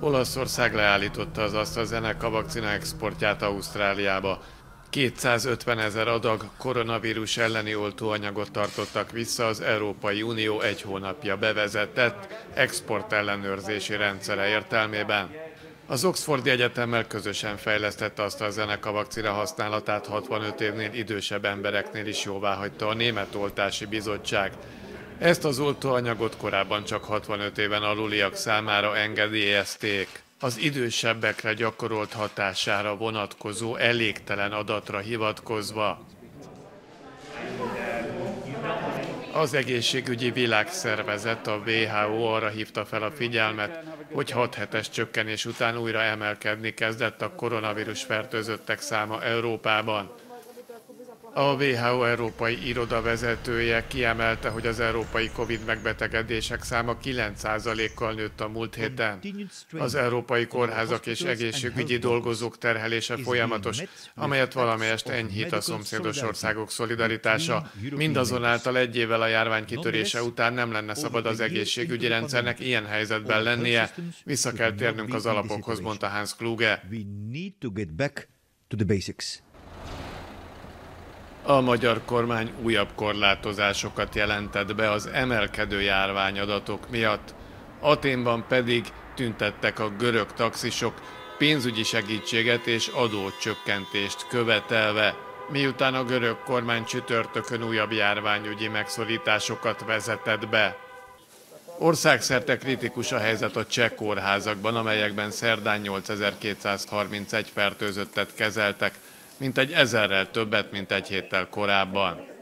Olaszország leállította az AstraZeneca vakcina exportját Ausztráliába. 250 ezer adag koronavírus elleni oltóanyagot tartottak vissza az Európai Unió egy hónapja bevezetett export ellenőrzési rendszere értelmében. Az Oxfordi Egyetemmel közösen fejlesztette azt a Zeneca vakcina használatát 65 évnél idősebb embereknél is jóvá hagyta a Német Oltási Bizottság. Ezt az oltóanyagot korábban csak 65 éven aluliak számára engedélyezték. Az idősebbekre gyakorolt hatására vonatkozó elégtelen adatra hivatkozva. Az egészségügyi világszervezet, a WHO arra hívta fel a figyelmet, hogy 6 hetes csökkenés után újra emelkedni kezdett a koronavírus fertőzöttek száma Európában. A WHO európai iroda vezetője kiemelte, hogy az európai Covid megbetegedések száma 9%-kal nőtt a múlt héten. Az európai kórházak és egészségügyi dolgozók terhelése folyamatos, amelyet valamelyest enyhít a szomszédos országok szolidaritása. Mindazonáltal egy évvel a járvány kitörése után nem lenne szabad az egészségügyi rendszernek ilyen helyzetben lennie. Vissza kell térnünk az alapokhoz, mondta Hans Kluge. A magyar kormány újabb korlátozásokat jelentett be az emelkedő járványadatok miatt. Aténban pedig tüntettek a görög taxisok pénzügyi segítséget és adócsökkentést követelve, miután a görög kormány csütörtökön újabb járványügyi megszorításokat vezetett be. Országszerte kritikus a helyzet a cseh kórházakban, amelyekben szerdán 8231 fertőzöttet kezeltek, mint egy ezerrel többet, mint egy héttel korábban.